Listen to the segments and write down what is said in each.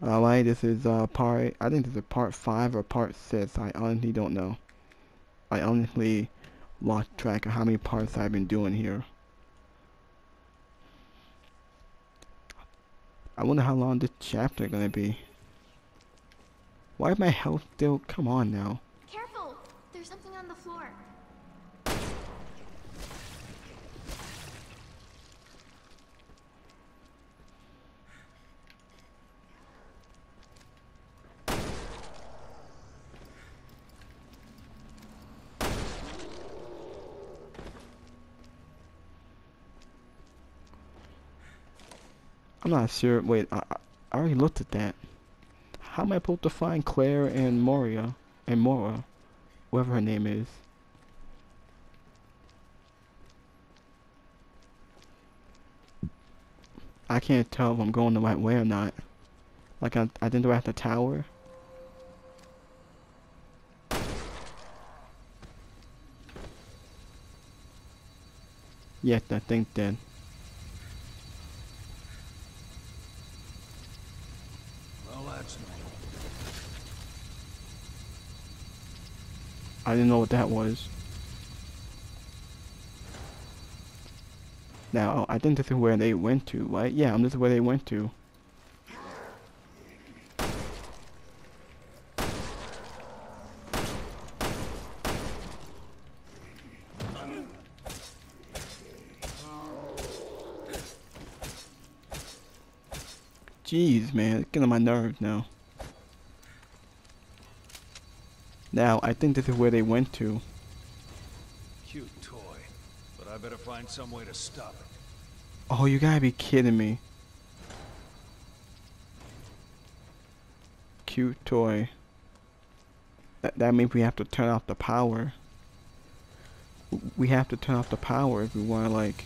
Alright, this is uh part I think this is part five or part six. I honestly don't know. I honestly lost track of how many parts I've been doing here. I wonder how long this chapter gonna be. Why is my health still come on now? Careful! There's something on the floor. I'm not sure. Wait, I, I already looked at that. How am I supposed to find Claire and Moria and Mora, whatever her name is? I can't tell if I'm going the right way or not. Like I, I didn't at the tower. Yes, I think then. Well, that's no. I didn't know what that was. Now, I think this is where they went to, right? Yeah, this is where they went to. Jeez, man, it's getting on my nerves now. Now, I think this is where they went to. Cute toy. But I better find some way to stop it. Oh, you gotta be kidding me. Cute toy. That, that means we have to turn off the power. We have to turn off the power if we want to, like...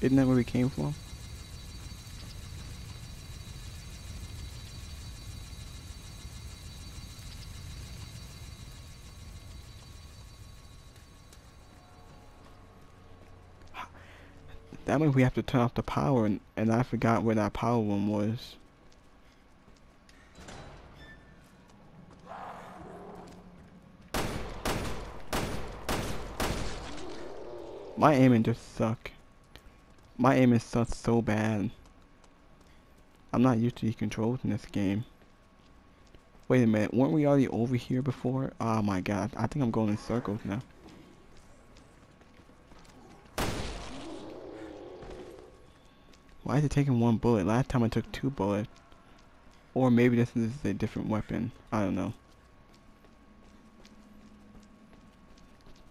Isn't that where we came from? Means we have to turn off the power, and, and I forgot where that power room was. My aiming just suck. My aiming sucks so bad. I'm not used to these controls in this game. Wait a minute, weren't we already over here before? Oh my god, I think I'm going in circles now. Why is it taking one bullet? Last time I took two bullets. Or maybe this is a different weapon. I don't know.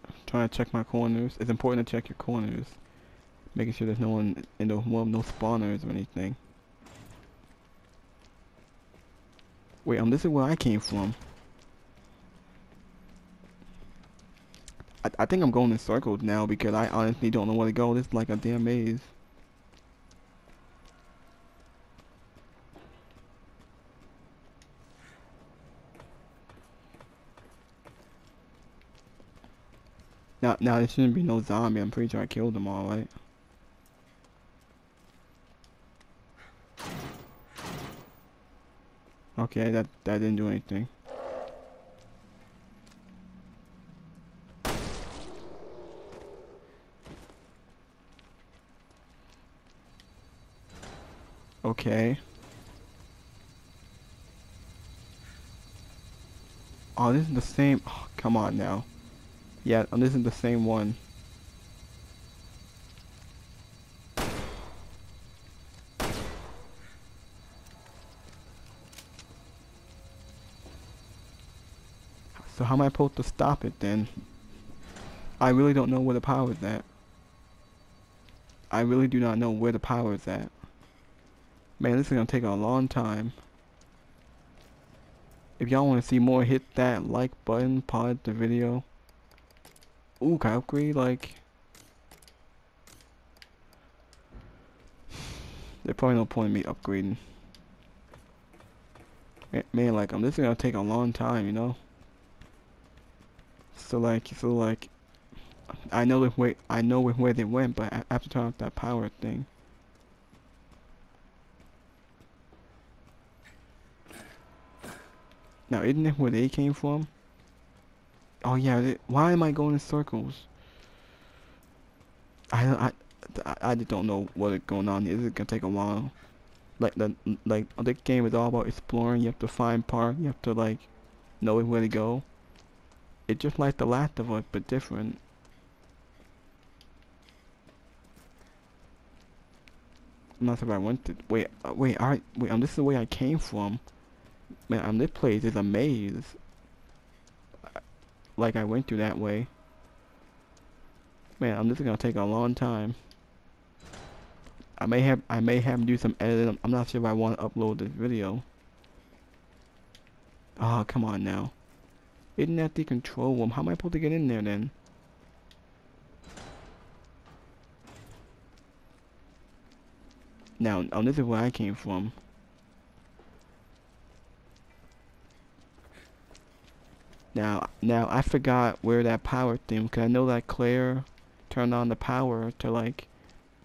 I'm trying to check my corners. It's important to check your corners. Making sure there's no one in the well, no spawners or anything. Wait, um, this is where I came from. I, I think I'm going in circles now because I honestly don't know where to go. This is like a damn maze. Now, there shouldn't be no zombie. I'm pretty sure I killed them all, right? Okay, that that didn't do anything. Okay. Oh, this is the same. Oh, come on now. Yeah, and this is the same one. So how am I supposed to stop it then? I really don't know where the power is at. I really do not know where the power is at. Man, this is gonna take a long time. If y'all want to see more, hit that like button, pause the video. Ooh, can I upgrade? Like, there's probably no point in me upgrading. Man, like, I'm this is gonna take a long time, you know. So like, so like, I know the way I know where they went, but I have to turn off that power thing. Now, isn't it where they came from? Oh yeah, why am I going in circles? I, I, I, just don't know what is going on is gonna take a while. Like the like the game is all about exploring. You have to find part. You have to like know where to go. It's just like The Last of Us, but different. Not sure I went to wait. Uh, wait, I wait. Um, this is the way I came from. Man, um, this place is a maze. Like I went through that way. Man, I'm just gonna take a long time. I may have I may have to do some editing. I'm not sure if I want to upload this video. Oh, come on now. Isn't that the control room? How am I supposed to get in there then? Now, oh, this is where I came from. Now, now I forgot where that power thing, because I know that Claire turned on the power to like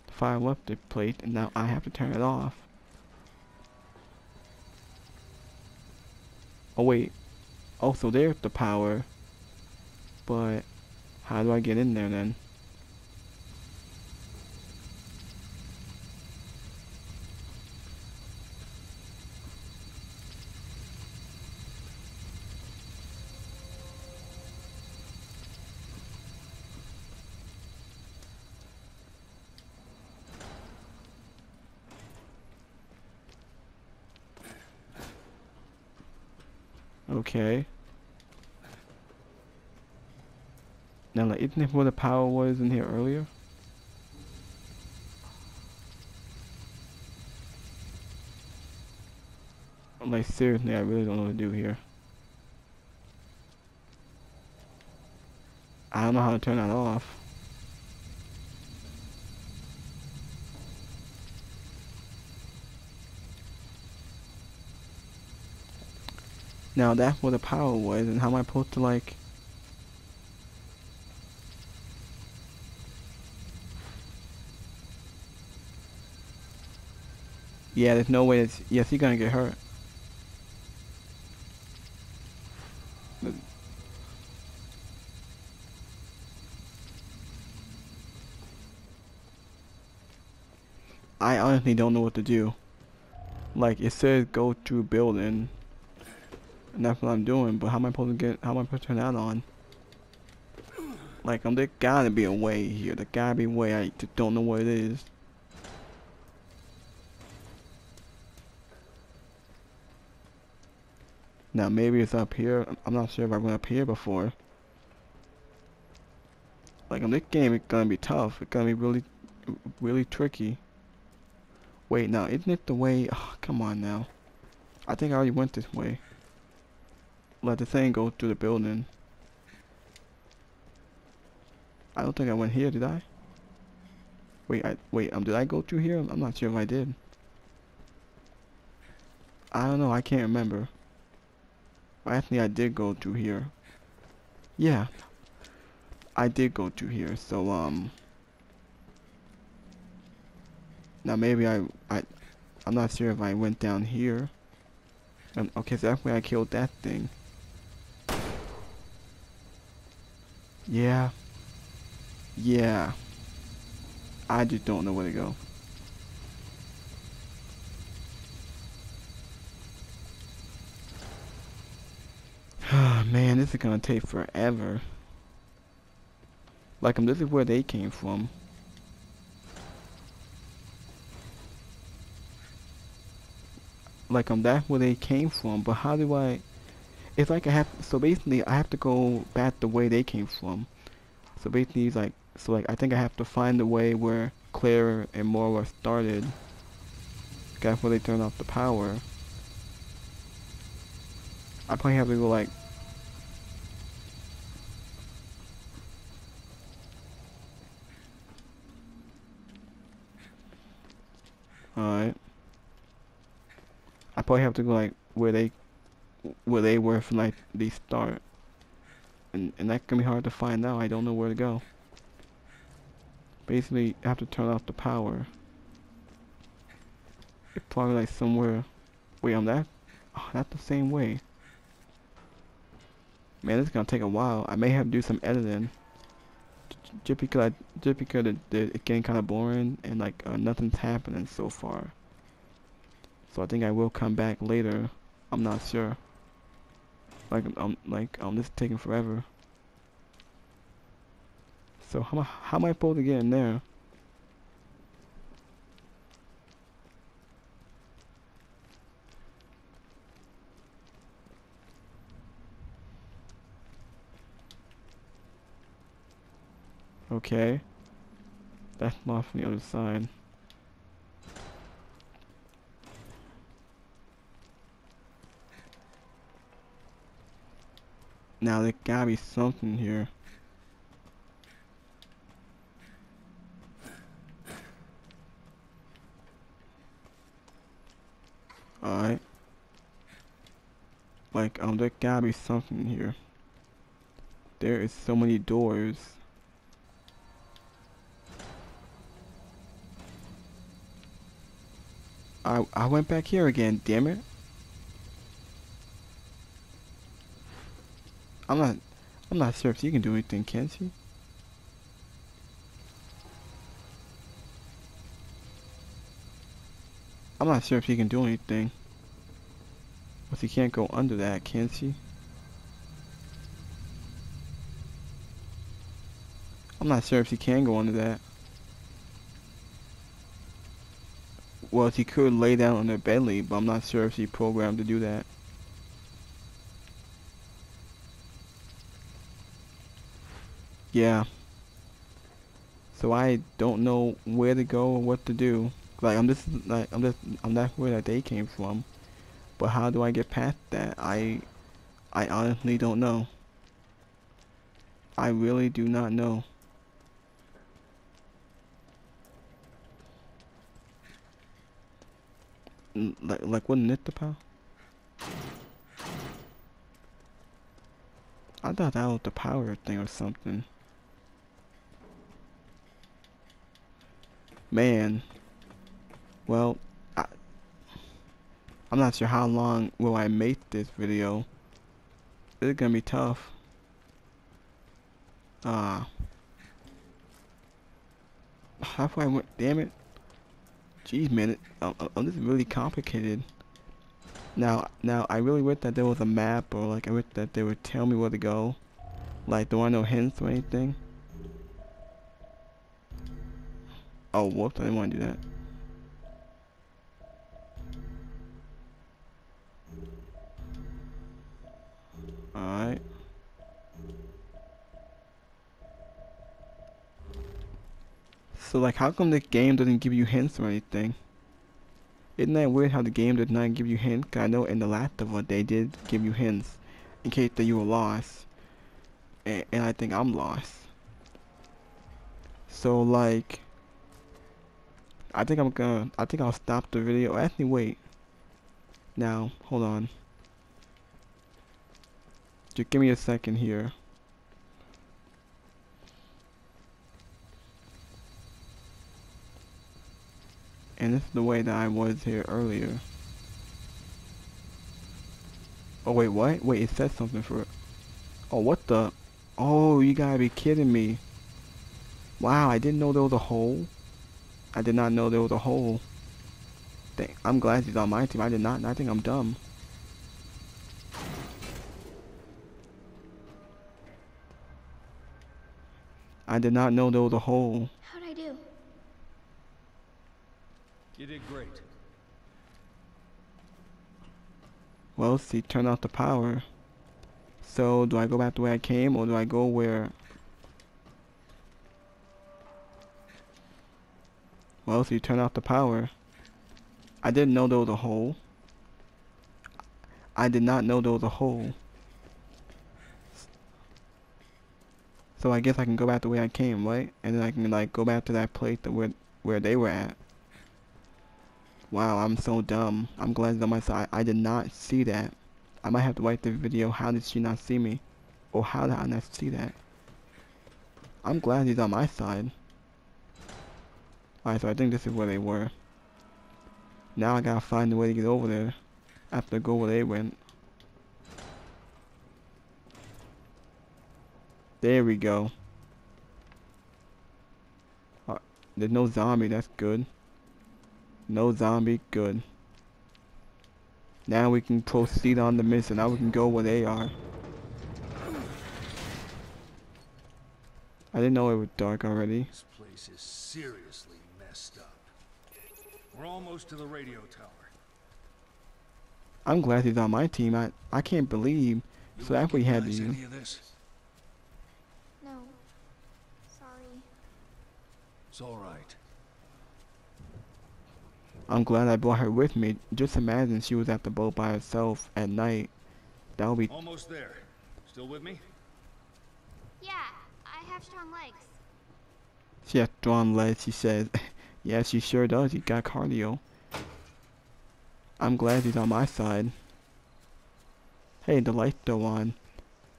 fire up the plate, and now I have to turn it off. Oh wait, also there's the power, but how do I get in there then? Okay. Now, like, isn't it where the power was in here earlier? Like, seriously, I really don't know what to do here. I don't know how to turn that off. Now that's where the power was, and how am I supposed to like... Yeah, there's no way it's... Yes, he's gonna get hurt. I honestly don't know what to do. Like, it says go to building. And that's what I'm doing, but how am I supposed to get, how am I supposed to turn that on? Like, um, there gotta be a way here. There gotta be a way. I don't know what it is. Now, maybe it's up here. I'm not sure if I went up here before. Like, in this game, it's gonna be tough. It's gonna be really, really tricky. Wait, now, isn't it the way... Oh, come on now. I think I already went this way let the thing go through the building. I don't think I went here, did I? Wait, I wait, um did I go through here? I'm not sure if I did. I don't know, I can't remember. Think I did go through here. Yeah. I did go through here, so um now maybe I I I'm not sure if I went down here. Um, okay, so that's where I killed that thing. Yeah. Yeah. I just don't know where to go. Man, this is gonna take forever. Like, um, this is where they came from. Like, um, that's where they came from, but how do I it's like I have so basically I have to go back the way they came from. So basically like so like I think I have to find the way where Claire and Moira started. That's where they turned off the power. I probably have to go like Alright. I probably have to go like where they where they were from like the start. And, and that can be hard to find out. I don't know where to go. Basically, I have to turn off the power. It's probably like somewhere. Wait, I'm that. Oh, the same way. Man, this is gonna take a while. I may have to do some editing. Just because, I, just because it, it's getting kind of boring and like uh, nothing's happening so far. So I think I will come back later. I'm not sure. Like I'm like um this is taking forever. So how how am I supposed to get in there? Okay. That's lost from the other side. Now there gotta be something here. Alright. Like, um, there gotta be something here. There is so many doors. I I went back here again, damn it. I'm not I'm not sure if you can do anything, can she? I'm not sure if she can do anything. But she can't go under that, can she? I'm not sure if she can go under that. Well, she could lay down on her belly, but I'm not sure if she's programmed to do that. Yeah. So I don't know where to go or what to do. Like I'm just like I'm just I'm not where that they came from. But how do I get past that? I I honestly don't know. I really do not know. like, like wasn't it the power? I thought that was the power thing or something. Man. Well, I, I'm not sure how long will I make this video. It's gonna be tough. Ah. Uh, how far I went? Damn it. Jeez, man, it, this is really complicated. Now, now, I really wish that there was a map, or like, I wish that they would tell me where to go. Like, do I know hints or anything? Oh, whoops, I didn't want to do that. Alright. So like how come the game doesn't give you hints or anything? Isn't that weird how the game did not give you hints? Cause I know in the last of us they did give you hints in case that you were lost. And, and I think I'm lost. So like I think I'm gonna I think I'll stop the video. Oh, actually wait. Now, hold on. Just give me a second here. And this is the way that I was here earlier. Oh wait, what? Wait, it said something for Oh, what the? Oh, you gotta be kidding me. Wow, I didn't know there was a hole. I did not know there was a hole. Dang, I'm glad he's on my team. I did not. I think I'm dumb. I did not know there was a hole. How'd I do? You did great. Well, see, turn off the power. So, do I go back the way I came, or do I go where... Well, if you turn off the power. I didn't know there was a hole. I did not know there was a hole. So I guess I can go back the way I came, right? And then I can, like, go back to that place that where, where they were at. Wow, I'm so dumb. I'm glad he's on my side. I did not see that. I might have to write the video, how did she not see me? Or how did I not see that? I'm glad he's on my side. Alright, so I think this is where they were. Now I gotta find a way to get over there. I go where they went. There we go. Uh, there's no zombie, that's good. No zombie, good. Now we can proceed on the mission. Now we can go where they are. I didn't know it was dark already. This place is seriously messed up. We're almost to the radio tower. I'm glad he's on my team. I I can't believe You So after we had recognize the- any of this? No. Sorry. It's all right. I'm glad I brought her with me. Just imagine she was at the boat by herself at night. That would be Almost there. Still with me? Yeah, I have strong legs. She has strong legs, she says. yeah, she sure does. He got cardio. I'm glad he's on my side. Hey, the light's still on.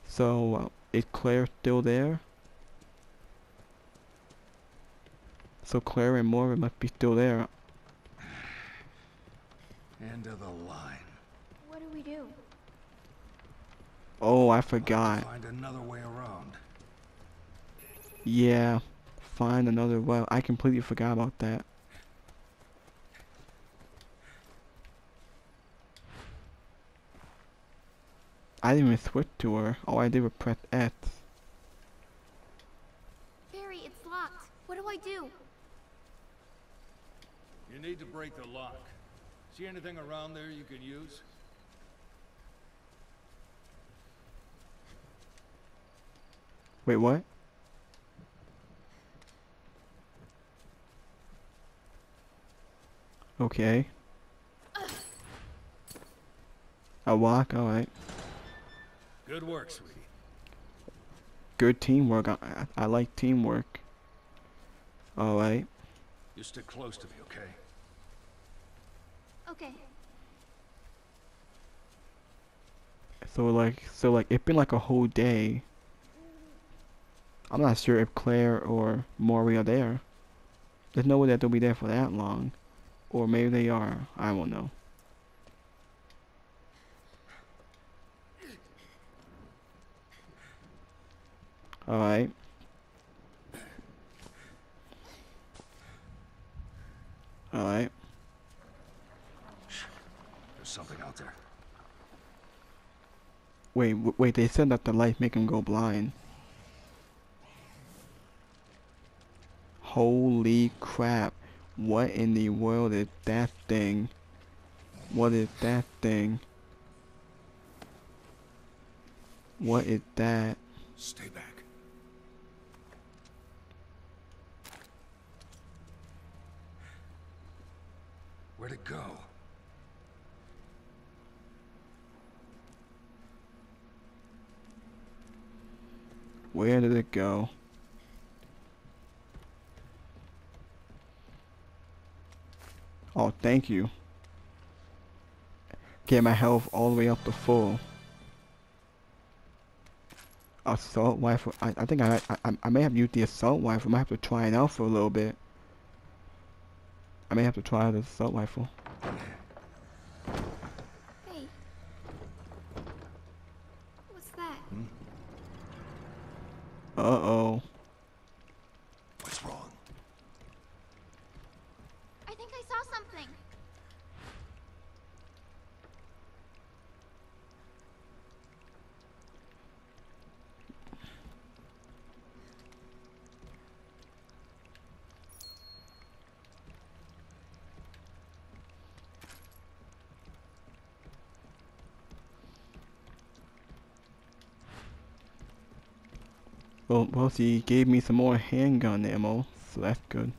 So, uh, is Claire still there? So Claire and Moira must be still there. End of the line. What do we do? Oh, I forgot. Find another way around. Yeah, find another well. I completely forgot about that. I didn't even switch to her. All I did was press X. Barry, it's locked. What do I do? You need to break the lock. See anything around there you can use? Wait, what? Okay. A walk, alright. Good work, sweetie. Good teamwork. I, I, I like teamwork. Alright. You stick close to me, okay? Okay. So like, so like, it's been like a whole day. I'm not sure if Claire or Maury are there. There's no way that they'll be there for that long. Or maybe they are. I don't know. Alright. Alright. There's something out there. Wait, wait, they said that the light make him go blind. Holy crap. What in the world is that thing? What is that thing? What is that? Stay back. Where'd it go? Where did it go? Oh, thank you. Get my health all the way up to full. Assault rifle. I, I think I, I I may have used the assault rifle. I might have to try it out for a little bit. I may have to try the assault rifle. Hey. What's that? Uh oh. What's wrong? I think I saw something. Well, she gave me some more handgun ammo, so that's good.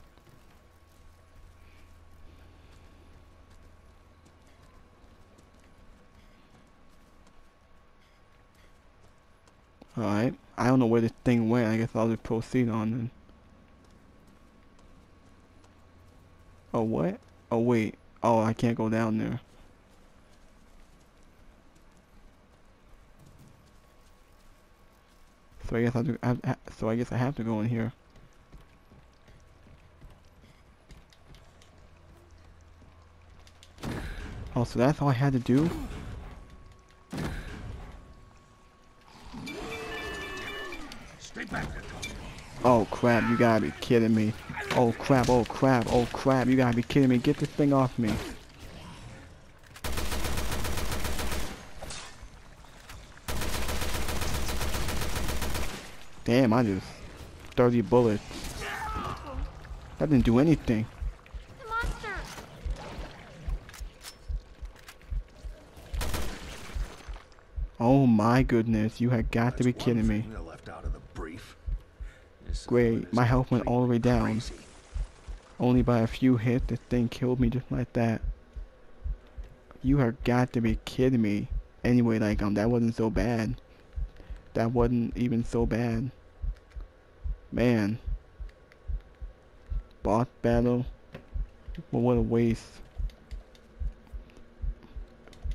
Alright, I don't know where this thing went, I guess I'll just proceed on then. Oh, what? Oh, wait. Oh, I can't go down there. So I guess I do. I, I, so I guess I have to go in here. Oh, so that's all I had to do? Stay back to talk. Oh crap, you gotta be kidding me. Oh crap, oh crap, oh crap, you gotta be kidding me. Get this thing off me. Damn, I just 30 bullets. That didn't do anything. Oh my goodness, you had got to be kidding me. thing left out of the brief. Great, my health went all the way down. crazy. Only by a few hits, this thing killed me just like that. You have got to be kidding me. Anyway, like, um, that wasn't so bad. That wasn't even so bad. Man. Boss battle. What a waste.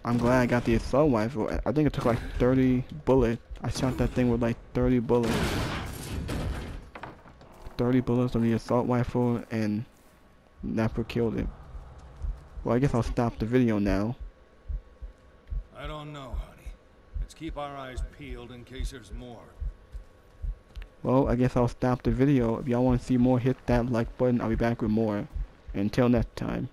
I'm glad I got the assault rifle. I- I think it took like 30 bullets. I shot that thing with like 30 bullets. 30 bullets on the assault rifle and never killed it. Well, I guess I'll stop the video now. I don't know, honey. Let's keep our eyes peeled in case there's more. Well, I guess I'll stop the video. If y'all want to see more, hit that like button. I'll be back with more. Until next time.